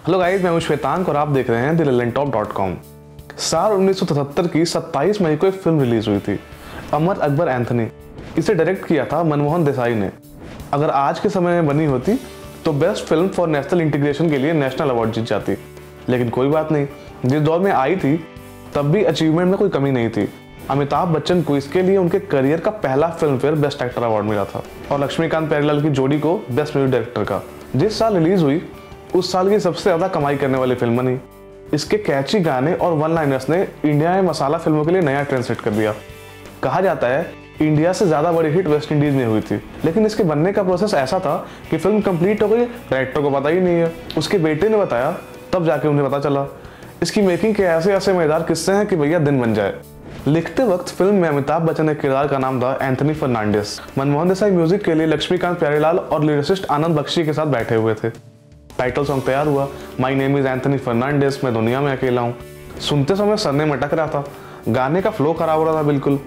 Hello guys, मैं हूँ श्वेतांक और आप देख रहे हैं दिल टॉप डॉट कॉम। साल 1977 की 27 मई को एक फ़िल्म रिलीज़ हुई थी, अमर अकबर एंथनी। इसे डायरेक्ट किया था मनमोहन देसाई ने। अगर आज के समय में बनी होती तो best film for national integration के लिए नेशनल अवार्ड जीत जाती। लेकिन कोई बात नहीं, जिस दौर में आई थी, तब भी अचीवमेंट में कोई कमी नहीं थी। अमिताभ बच्चन को इसके लिए उनके करियर का पहला Filmfare best actor award मिला था। और लक्ष्मीकांत प्यारीलाल की जोड़ी को बेस्ट म्यूज़िक डायरेक्टर का। जिस साल रिलीज़ हुई उस साल की सबसे ज़्यादा कमाई करने वाली फ़िल्म बनी। इसके कैची गाने और वन लाइनर्स ने इंडिया में मसाला फ़िल्मों के लिए नया ट्रेंड सेट कर दिया। कहा जाता है इंडिया से ज़्यादा बड़ी हिट वेस्ट इंडीज में हुई थी। लेकिन इसके बनने का प्रोसेस ऐसा था कि फ़िल्म कंप्लीट हो गई डायरेक्टर को पता ही नहीं है। उसके बेटे ने बताया, तब जाके उन्हें पता चला। इसकी मेकिंग के ऐसे ऐसे मज़ेदार किस्से हैं कि भैया दिन बन जाए। लिखते वक्त फ़िल्म में अमिताभ बच्चन के किरदार का नाम था Anthony Fernandes Manmohan Desai music के लिए लक्ष्मीकांत प्यारेलाल और लिरिसिस्ट आनंद बख्शी के साथ बैठे हुए थे। टाइटल सॉन्ग तैयार हुआ। My name is Anthony Fernandes मैं दुनिया में अकेला हूँ। सुनते समय सरने मटक रहा था। गाने का फ्लो खराब हो रहा था बिल्कुल।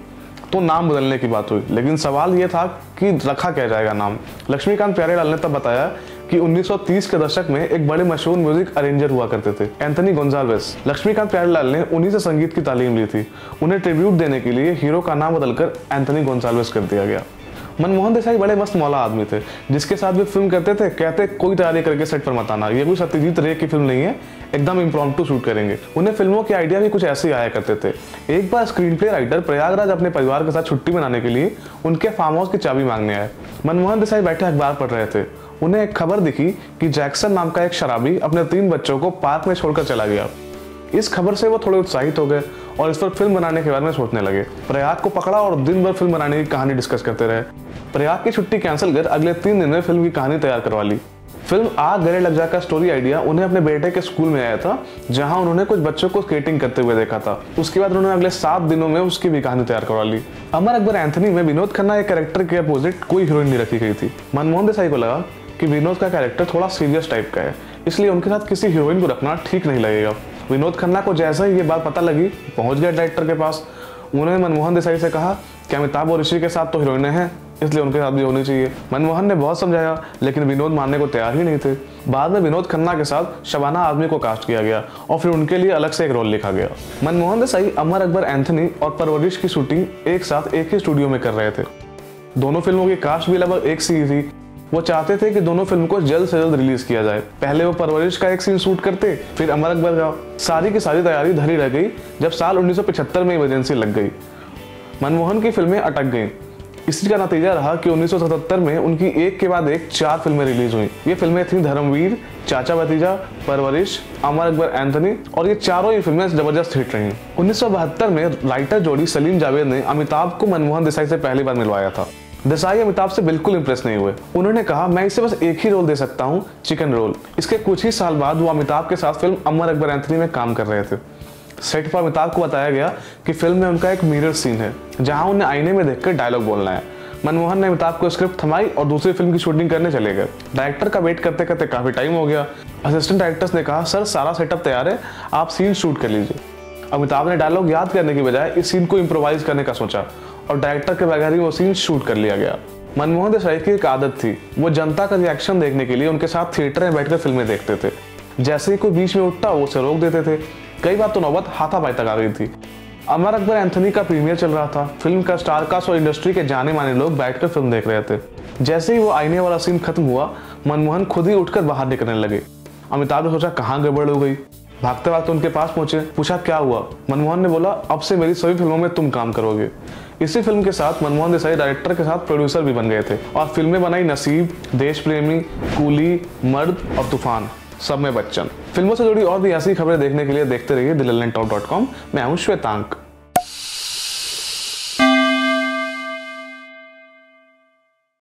तो नाम बदलने की बात हुई। लेकिन सवाल ये था कि रखा क्या जाएगा नाम? लक्ष्मीकांत प्यारेलाल ने तब बताया कि 1930 के दशक में एक बड़े मशहूर म्यूज़िक अरेंजर हुआ करते थे एंथनी गोंजाल्वेस लक्ष्मीकांत प्यारेलाल ने उन्हीं से संगीत की तालीम ली थी। उन्हें ट्रिब्यूट देने के लिए हीरो का नाम बदलकर एंथनी गोंजाल्वेस कर दिया गया। मनमोहन देसाई बड़े मस्त मौला आदमी थे, जिसके साथ भी फ़िल्म करते थे, कहते, कोई तैयारी करके सेट पर मत आना। ये कोई सत्यजीत रे की फ़िल्म नहीं है, एकदम इम्प्रॉम्प्टू शूट करेंगे। उन्हें फ़िल्मों के आइडिया भी कुछ ऐसे ही आया करते थे। एक बार स्क्रीन प्ले राइटर प्रयागराज अपने परिवार के साथ छुट्टी मनाने के लिए उनके फार्म हाउस की चाबी मांगने आए। मनमोहन देसाई बैठे अखबार पढ़ रहे थे। उन्हें एक खबर दिखी कि जैक्सन नाम का एक शराबी अपने तीन बच्चों को पार्क में छोड़कर चला गया। इस खबर से वो थोड़े उत्साहित हो गए और इस पर फ़िल्म बनाने के बारे में सोचने लगे। प्रयाग को पकड़ा और दिन भर फ़िल्म बनाने की कहानी डिस्कस करते रहे। प्रयाग की छुट्टी कैंसिल कर अगले तीन दिन में फ़िल्म की कहानी तैयार करवा ली। फ़िल्म आग गले लग जा का स्टोरी आइडिया उन्हें अपने बेटे के स्कूल में आया था, जहाँ उन्होंने कुछ बच्चों को स्केटिंग करते हुए देखा था। उसके बाद उन्होंने अगले सात दिनों में उसकी भी कहानी तैयार करवा ली। अमर अकबर एंथनी में विनोद खन्ना एक कैरेक्टर के अपोजिट कोई हीरोइन नहीं रखी गई थी। मनमोहन देसाई को लगा कि विनोद का कैरेक्टर थोड़ा सीरियस टाइप का है, इसलिए उनके साथ किसी हीरोइन को रखना ठीक नहीं लगेगा। विनोद खन्ना को जैसा ही ये बात पता लगी, पहुँच गया डायरेक्टर के पास। उन्होंने मनमोहन देसाई से कहा कि अमिताभ और ऋषि के साथ तो हीरोइने हैं, इसलिए उनके साथ भी होनी चाहिए। मनमोहन ने बहुत समझाया, लेकिन विनोद मानने को तैयार ही नहीं थे। बाद में विनोद खन्ना के साथ शबाना आदमी को कास्ट किया गया और फिर उनके लिए अलग से एक रोल लिखा गया। मनमोहन देसाई, अमर अकबर, एंथनी और परवरिश की शूटिंग एक साथ एक ही स्टूडियो में कर रहे थे। दोनों फ़िल्मों की कास्ट भी लगभग एक सी थी। वो चाहते थे कि दोनों फ़िल्म को जल्द से जल्द रिलीज़ किया जाए। पहले वो परवरिश का एक सीन शूट करते, फिर अमर अकबर का। सारी की सारी तैयारी धरी रह गई, जब साल 1975 में इमरजेंसी लग गई। मनमोहन की फ़िल्में अटक गईं। इसी का नतीजा रहा कि 1977 में उनकी एक के बाद एक चार फ़िल्में रिलीज़ हुई। ये फ़िल्में थी धर्मवीर, चाचा भतीजा, परवरिश अमर अकबर एंथनी और ये चारों ही फ़िल्में ज़बरदस्त हिट रही। उन्नीस सौ बहत्तर में राइटर जोड़ी सलीम जावेद ने अमिताभ को मनमोहन देसाई से पहली बार मिलवाया था। देसाई अमिताभ से बिल्कुल इंप्रेस नहीं हुए। उन्होंने कहा, मैं इसे बस एक ही रोल दे सकता हूँ चिकन रोल इसके कुछ ही साल बाद वो अमिताभ के साथ फ़िल्म अमर अकबर एंथनी में काम कर रहे थे। सेट पर अमिताभ को बताया गया कि फ़िल्म में उनका एक मिरर सीन है, जहाँ उन्हें आईने में देखकर डायलॉग बोलना है। मनमोहन ने अमिताभ को स्क्रिप्ट थमाई और दूसरी फ़िल्म की शूटिंग करने चले गए। डायरेक्टर का वेट करते करते काफ़ी टाइम हो गया। असिस्टेंट डायरेक्टर्स ने कहा, सर, सारा सेटअप तैयार है, आप सीन शूट कर लीजिए। अमिताभ ने डायलॉग याद करने की बजाय इस सीन को इम्प्रोवाइज करने का सोचा और डायरेक्टर के बगैर ही वो सीन शूट कर लिया गया। मनमोहन देसाई की एक आदत थी। वो जनता का रिएक्शन देखने के लिए उनके साथ थिएटर में बैठकर फ़िल्में देखते थे। जैसे ही कोई बीच में उठता, वो उसे रोक देते थे। कई बार तो नौबत हाथापाई तक आ गई थी। अमर अकबर, एंथनी का प्रीमियर चल रहा था। फ़िल्म का स्टार कास्ट और इंडस्ट्री के जाने माने लोग बैठकर फ़िल्म देख रहे थे। जैसे ही वो आईने वाला सीन खत्म हुआ, मनमोहन खुद ही उठकर बाहर निकलने लगे। अमिताभ ने सोचा, कहाँ गड़बड़ हो गई? भागते भागते उनके पास पहुँचे, पूछा, क्या हुआ? मनमोहन ने बोला, अब से मेरी सभी फ़िल्मों में तुम काम करोगे। इसी फ़िल्म के साथ मनमोहन देसाई डायरेक्टर के साथ प्रोड्यूसर भी बन गए थे और फ़िल्में बनाई नसीब देश प्रेमी कूली, मर्द और तूफ़ान, सब में बच्चन। फ़िल्मों से जुड़ी और भी ऐसी खबरें देखने के लिए देखते रहिए दिल्ली मैं हूँ श्वेतांक।